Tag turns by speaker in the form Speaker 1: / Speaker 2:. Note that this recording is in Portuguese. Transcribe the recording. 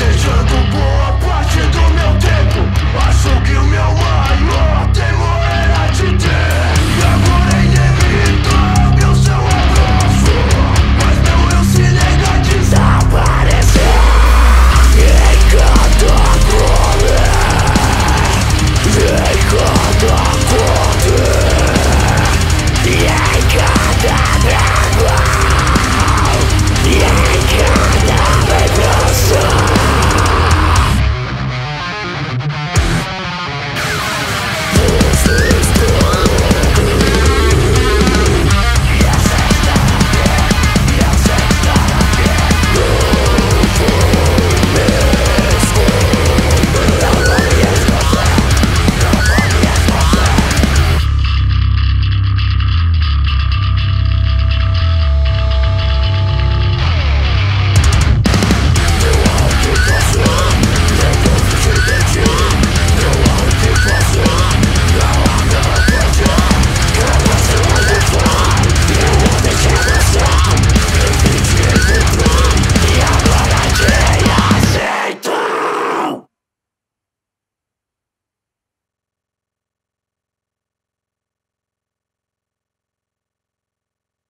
Speaker 1: Desejando boa parte do meu tempo. Acho que o meu ar